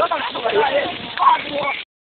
我操来我